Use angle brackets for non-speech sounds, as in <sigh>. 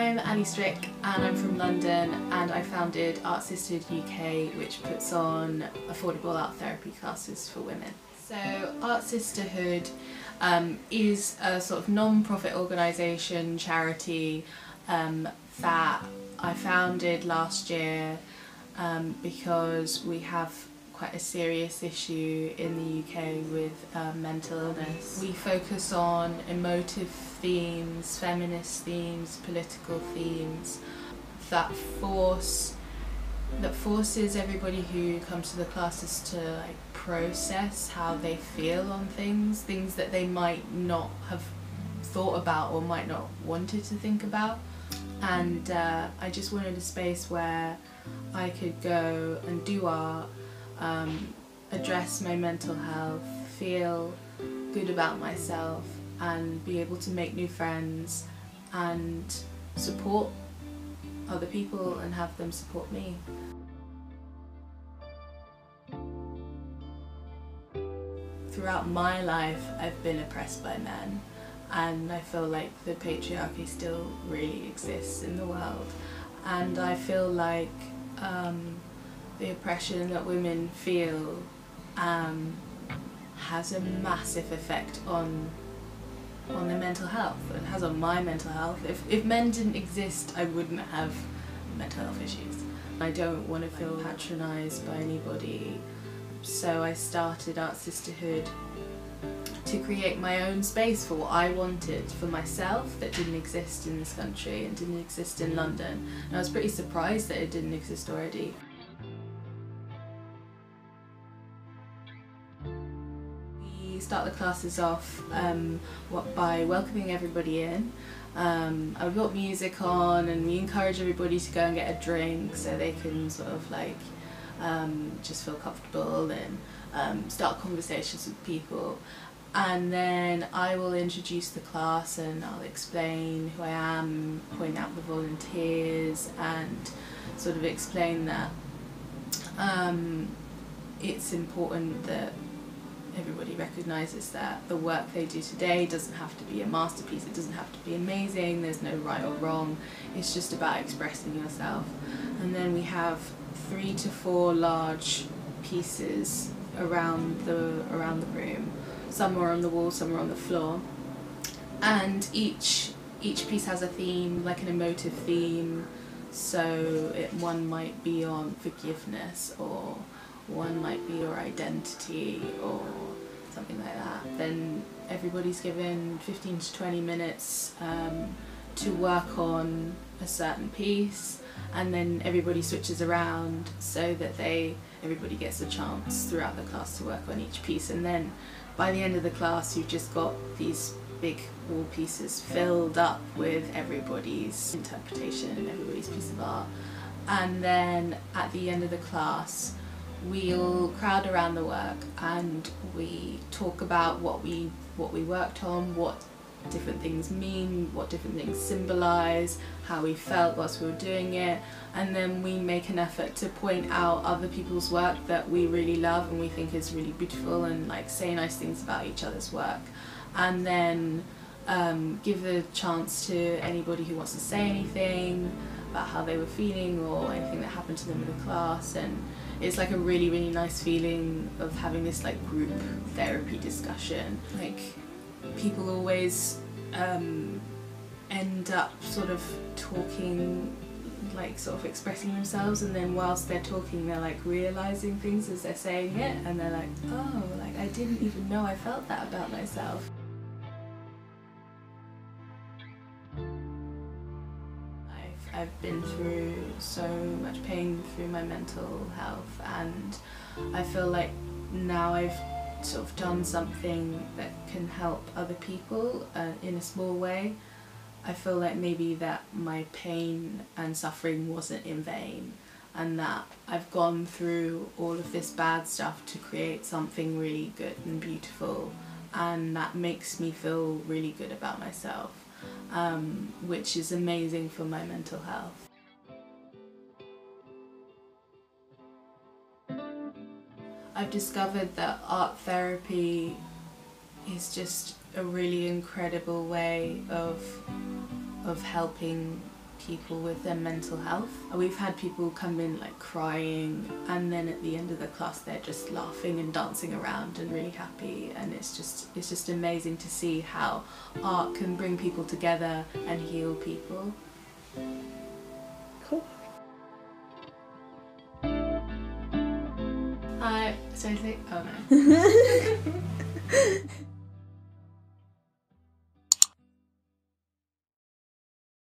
I'm Alli Strick and I'm from London and I founded Arts Sisterhood UK which puts on affordable art therapy classes for women. So Arts Sisterhood um, is a sort of non-profit organisation, charity um, that I founded last year um, because we have quite a serious issue in the UK with uh, mental illness. We focus on emotive themes, feminist themes, political themes that force that forces everybody who comes to the classes to like process how they feel on things, things that they might not have thought about or might not wanted to think about. And uh, I just wanted a space where I could go and do art um, address my mental health, feel good about myself and be able to make new friends and support other people and have them support me. Throughout my life I've been oppressed by men and I feel like the patriarchy still really exists in the world and I feel like um, the oppression that women feel um, has a massive effect on on their mental health and has on my mental health. If, if men didn't exist I wouldn't have mental health issues. I don't want to feel patronised by anybody so I started Arts Sisterhood to create my own space for what I wanted for myself that didn't exist in this country and didn't exist in London. And I was pretty surprised that it didn't exist already. Start the classes off um, by welcoming everybody in. Um, I've got music on and we encourage everybody to go and get a drink so they can sort of like um, just feel comfortable and um, start conversations with people and then I will introduce the class and I'll explain who I am, point out the volunteers and sort of explain that um, it's important that everybody recognises that the work they do today doesn't have to be a masterpiece, it doesn't have to be amazing, there's no right or wrong, it's just about expressing yourself. And then we have three to four large pieces around the around the room. Some are on the wall, some are on the floor. And each each piece has a theme, like an emotive theme. So it, one might be on forgiveness or one might be your identity or something like that. Then everybody's given 15 to 20 minutes um, to work on a certain piece and then everybody switches around so that they everybody gets a chance throughout the class to work on each piece and then by the end of the class you've just got these big wall pieces filled up with everybody's interpretation and everybody's piece of art and then at the end of the class we'll crowd around the work and we talk about what we what we worked on, what different things mean, what different things symbolise, how we felt whilst we were doing it, and then we make an effort to point out other people's work that we really love and we think is really beautiful and like say nice things about each other's work. And then um, give the chance to anybody who wants to say anything about how they were feeling or anything that happened to them in the class. And it's like a really really nice feeling of having this like group therapy discussion. Like people always um, end up sort of talking like sort of expressing themselves. And then whilst they're talking they're like realizing things as they're saying it. And they're like oh like I didn't even know I felt that about myself I've been through so much pain through my mental health and I feel like now I've sort of done something that can help other people uh, in a small way. I feel like maybe that my pain and suffering wasn't in vain and that I've gone through all of this bad stuff to create something really good and beautiful and that makes me feel really good about myself um, which is amazing for my mental health. I've discovered that art therapy is just a really incredible way of of helping people with their mental health. We've had people come in like crying and then at the end of the class they're just laughing and dancing around and really happy and it's just it's just amazing to see how art can bring people together and heal people. Cool. Hi, so I say, oh no. <laughs>